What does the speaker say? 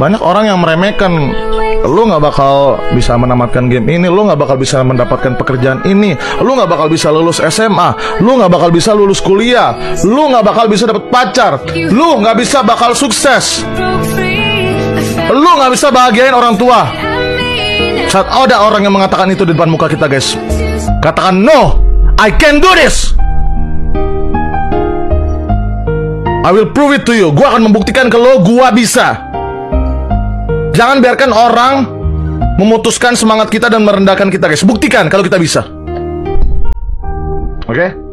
Banyak orang yang meremehkan. Lu nggak bakal bisa menamatkan game ini Lu nggak bakal bisa mendapatkan pekerjaan ini Lu nggak bakal bisa lulus SMA Lu nggak bakal bisa lulus kuliah Lu nggak bakal bisa dapet pacar Lu nggak bisa bakal sukses. Lu nggak bisa bahagiain orang tua. Saat ada orang yang mengatakan itu di depan muka kita guys Katakan no I can do this I will prove it to you. Gua akan membuktikan ke lo gua bisa. Jangan biarkan orang Memutuskan semangat kita dan merendahkan kita guys. Buktikan kalau kita bisa. Oke